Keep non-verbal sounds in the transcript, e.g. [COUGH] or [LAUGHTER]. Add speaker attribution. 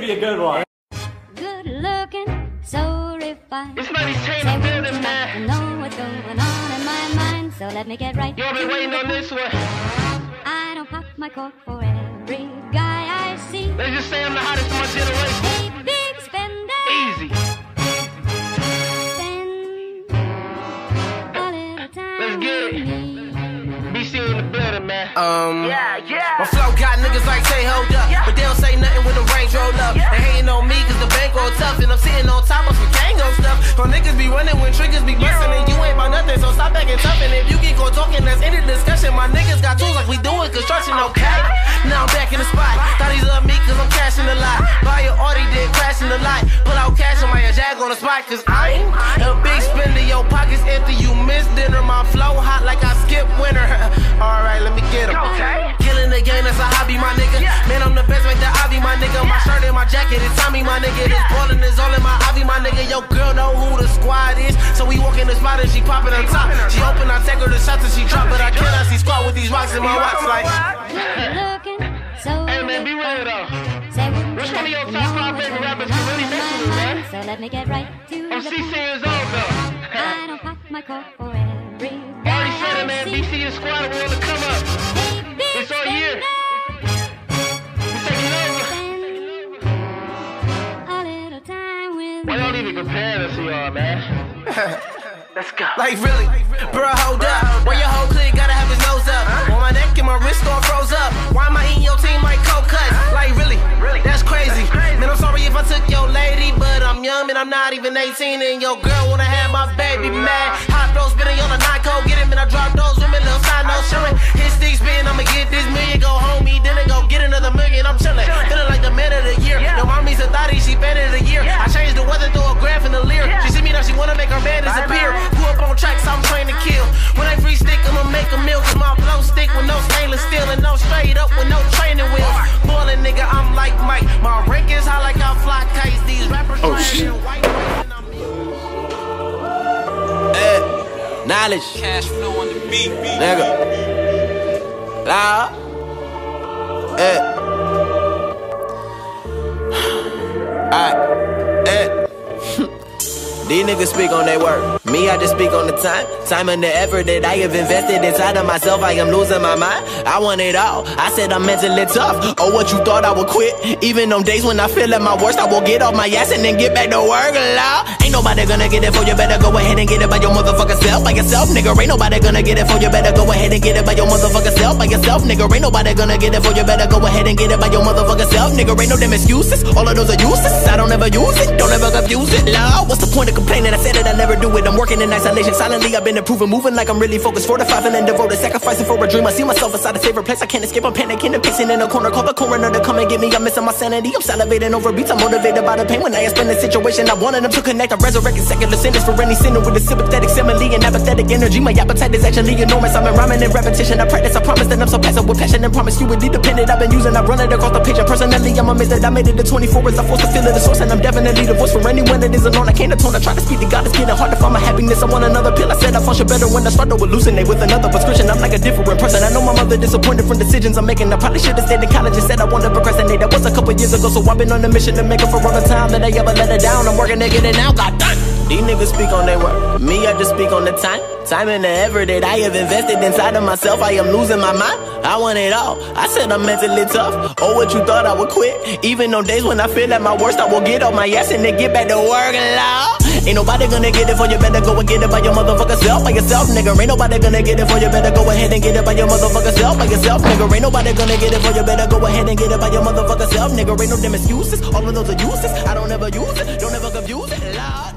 Speaker 1: gonna
Speaker 2: be a good
Speaker 1: one.
Speaker 2: Good looking,
Speaker 1: so
Speaker 2: refined.
Speaker 1: It's
Speaker 2: mighty
Speaker 1: chain of building, I know what's going on in my mind, so let me get right.
Speaker 2: You've been waiting on this one.
Speaker 1: I don't pop my cork for every guy I see.
Speaker 2: Let's just say I'm the hottest in my generation.
Speaker 3: Um,
Speaker 2: Yeah, yeah.
Speaker 3: my flow got niggas like say hold up, but they don't say nothing when the range roll up. They hating on me cause the bank roll tough, and I'm sitting on top of some Kango stuff. My niggas be running when triggers be busting, and you ain't about nothing, so stop acting tough. And if you keep go talking, that's end of discussion. My niggas got tools like we doing construction, okay? Now I'm back in the spot. Thought he loved me cause I'm cashing a lot. Buy your Audi, then crashing a lot. Pull out cash on my jag on the spot, cause I'm a big spender. Your pockets empty, you miss dinner. My flow hot like I skip winter. [LAUGHS] Alright, let me get him. Okay. Killing the game, that's a hobby, my nigga. Man, I'm the best, make the obby, my nigga. My shirt and my jacket, it's Tommy, my nigga. This ballin' is all in my hobby, my nigga. Your girl know who the squad is. So we walk in the spot and she poppin' on top. She open, I take her the shots and she drop, but I cannot see squad with these rocks in my watch, like.
Speaker 1: Looking so
Speaker 2: Hey, man, be real, though. Which one of your top five favorite rappers can really
Speaker 1: on
Speaker 2: mess with
Speaker 1: my
Speaker 2: man?
Speaker 1: mind, So let me get right to
Speaker 2: I'm
Speaker 1: the
Speaker 2: 16 years old, though.
Speaker 1: I don't pop my cork for every
Speaker 2: man.
Speaker 1: I.
Speaker 2: BC and squad are willing to come up. It's our year.
Speaker 1: spender.
Speaker 2: We taking over.
Speaker 1: Spend a little time with
Speaker 2: Why don't even compare us to y'all, man? [LAUGHS] Let's go.
Speaker 3: Like really, bro, hold up. Why your whole clique gotta have his nose up? On my neck and my wrist all froze up. Why am I eating your team like cold cuts? Like really, that's crazy. Man, I'm sorry if I took your lady, but I'm young and I'm not even 18. And your girl wanna have my baby mad. Hot throw spinning on night code, get him and I drop those women, little knowledge,
Speaker 4: Cash flow on the beat, beat.
Speaker 3: nigga. Loud. Eh. [SIGHS] Alright. Eh. [LAUGHS] These niggas speak on their word. Me, I just speak on the time. Time and the effort that I have invested inside of myself. I am losing my mind. I want it all. I said I'm mentally tough. Oh, what you thought I would quit? Even on days when I feel at my worst, I will get off my ass and then get back to work. Law. Ain't nobody gonna get it for you. Better go ahead and get it by your motherfucking self. By yourself, nigga. Ain't nobody gonna get it for you. Better go ahead and get it by your motherfucking self. By yourself, nigga. Ain't nobody gonna get it for you. Better go ahead and get it by your motherfucking self, nigga. Ain't no damn excuses. All of those are useless. I don't ever use it. Don't ever confuse it. Law. What's the point of do it. I'm working in isolation. Silently, I've been improving. Moving like I'm really focused. Fortified and devoted. Sacrificing for a dream. I see myself inside a favorite place. I can't escape. I'm panicking and pacing in a corner. Call the coroner to come and get me. I'm missing my sanity. I'm salivating over beats. I'm motivated by the pain. When I explain the situation, I wanted them to connect. I'm resurrecting secular sinners for any sinner with a sympathetic simile and apathetic energy. My appetite is actually enormous. I'm in rhyming in repetition. I practice. I promise that I'm so passive with passion and promise you would be dependent. I've been using. I run it across the page. And personally, I'm amazed that I made it to 24 as I forced to feel it. The source, and I'm definitely the voice for anyone that is alone. I can't atone. I try to speak to God. It's getting hard to find my happiness. I want another pill. I said I function better when I start to hallucinate with another prescription. I'm like a different person. I know my mother disappointed from decisions I'm making. I probably should have stayed in college and said I wanted to procrastinate. That was a couple years ago, so I've been on a mission to make up for all the time that I ever let her down. I'm working to get it now. God done. These niggas speak on their word. Me, I just speak on the time. Time and the effort that I have invested inside of myself. I am losing my mind. I want it all. I said I'm mentally tough. Oh, what you thought I would quit? Even on days when I feel at my worst, I will get on my ass and then get back to work. Law. Ain't nobody gonna get it for you. Better go and get it by your motherfucker self. By yourself, nigga. Ain't nobody gonna get it for you. Better go ahead and get it by your motherfucker self. By yourself, nigga. Ain't nobody gonna get it for you. Better go ahead and get it by your motherfucker self, nigga. Ain't no damn excuses. All of those are useless. I don't ever use it. Don't ever confuse it.